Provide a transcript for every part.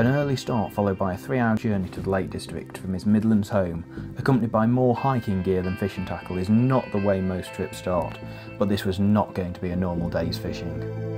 An early start followed by a three hour journey to the Lake District from his Midlands home, accompanied by more hiking gear than fishing tackle, is not the way most trips start, but this was not going to be a normal day's fishing.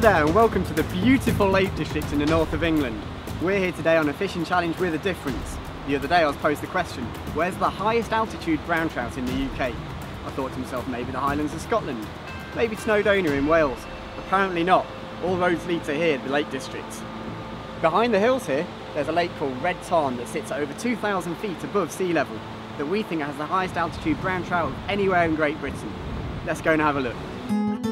Hello there and welcome to the beautiful Lake District in the north of England. We're here today on a fishing challenge with a difference. The other day I was posed the question, where's the highest altitude brown trout in the UK? I thought to myself maybe the Highlands of Scotland, maybe Snowdonia in Wales. Apparently not, all roads lead to here, the Lake District. Behind the hills here, there's a lake called Red Tarn that sits at over 2,000 feet above sea level that we think has the highest altitude brown trout anywhere in Great Britain. Let's go and have a look.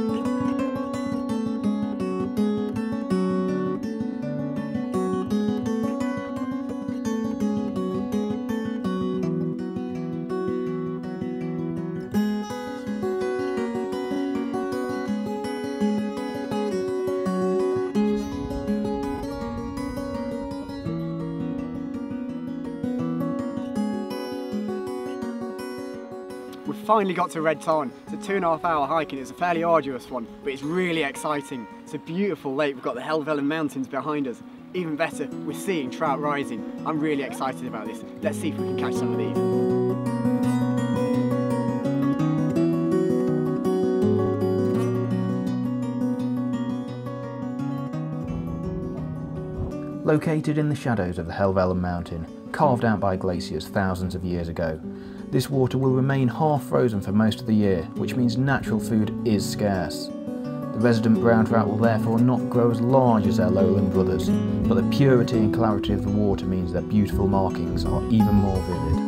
We've finally got to Red Tarn. It's a two and a half hour hike and it's a fairly arduous one, but it's really exciting. It's a beautiful lake. We've got the Helvellyn Mountains behind us. Even better, we're seeing trout rising. I'm really excited about this. Let's see if we can catch some of these. Located in the shadows of the Helvellyn Mountain, carved out by glaciers thousands of years ago, this water will remain half frozen for most of the year, which means natural food is scarce. The resident brown trout will therefore not grow as large as their lowland brothers, but the purity and clarity of the water means their beautiful markings are even more vivid.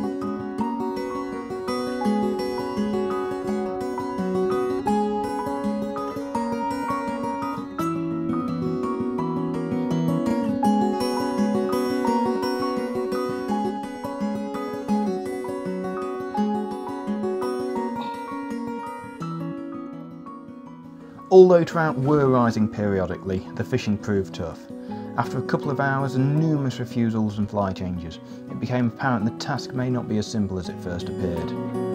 Although trout were rising periodically, the fishing proved tough. After a couple of hours and numerous refusals and fly changes, it became apparent the task may not be as simple as it first appeared.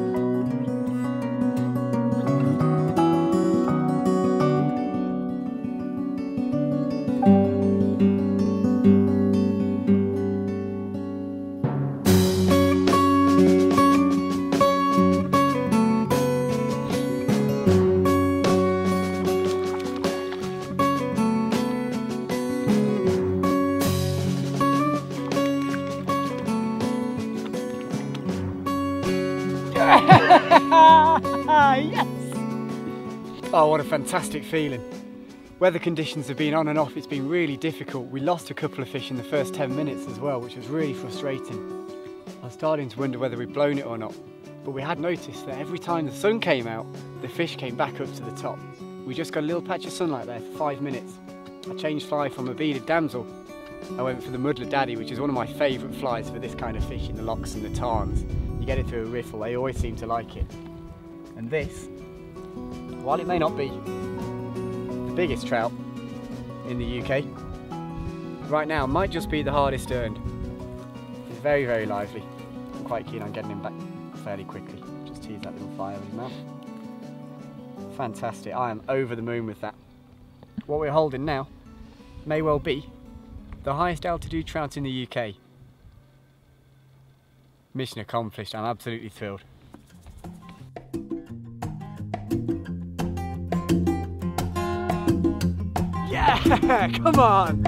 yes! Oh, what a fantastic feeling. Weather conditions have been on and off, it's been really difficult. We lost a couple of fish in the first 10 minutes as well, which was really frustrating. I was starting to wonder whether we'd blown it or not, but we had noticed that every time the sun came out, the fish came back up to the top. We just got a little patch of sunlight there for five minutes. I changed fly from a beaded damsel. I went for the muddler daddy, which is one of my favourite flies for this kind of fish in the lochs and the tarns. You get it through a riffle, they always seem to like it. And this, while it may not be the biggest trout in the UK, right now might just be the hardest earned. He's very, very lively. I'm quite keen on getting him back fairly quickly. Just tease that little fire in his mouth. Fantastic, I am over the moon with that. What we're holding now may well be the highest altitude trout in the UK. Mission accomplished, I'm absolutely thrilled. Yeah, come on!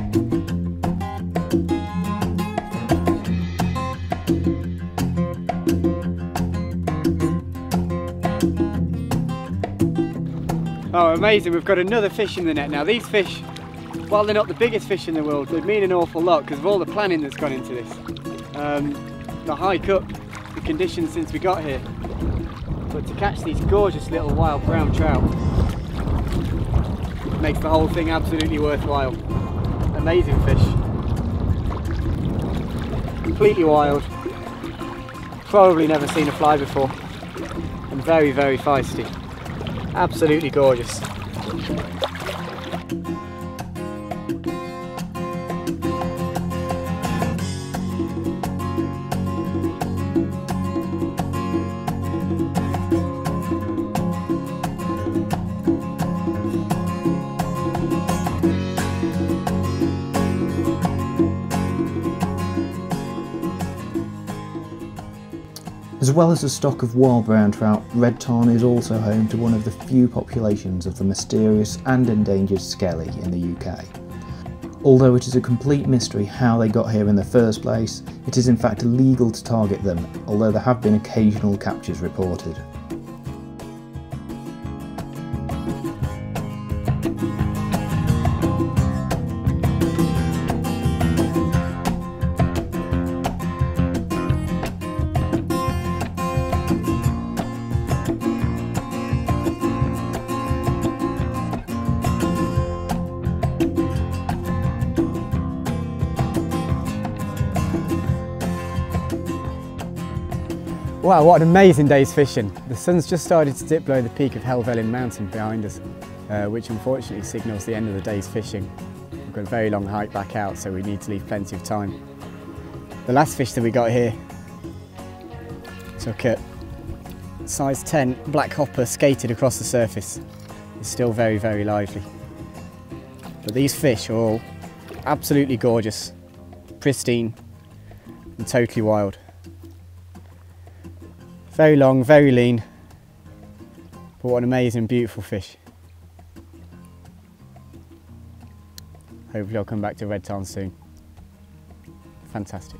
Oh, amazing, we've got another fish in the net now. These fish while they're not the biggest fish in the world, they mean an awful lot because of all the planning that's gone into this. Um, the hike up, the conditions since we got here. But to catch these gorgeous little wild brown trout makes the whole thing absolutely worthwhile. Amazing fish. Completely wild. Probably never seen a fly before. And very, very feisty. Absolutely gorgeous. As well as a stock of wild brown trout, Red Tarn is also home to one of the few populations of the mysterious and endangered skelly in the UK. Although it is a complete mystery how they got here in the first place, it is in fact illegal to target them, although there have been occasional captures reported. Wow, what an amazing day's fishing. The sun's just started to dip below the peak of Helvellyn Mountain behind us, uh, which unfortunately signals the end of the day's fishing. We've got a very long hike back out, so we need to leave plenty of time. The last fish that we got here took a size 10 black hopper skated across the surface. It's still very, very lively. But these fish are all absolutely gorgeous, pristine and totally wild. Very long, very lean, but what an amazing, beautiful fish. Hopefully I'll come back to Red Tarn soon. Fantastic.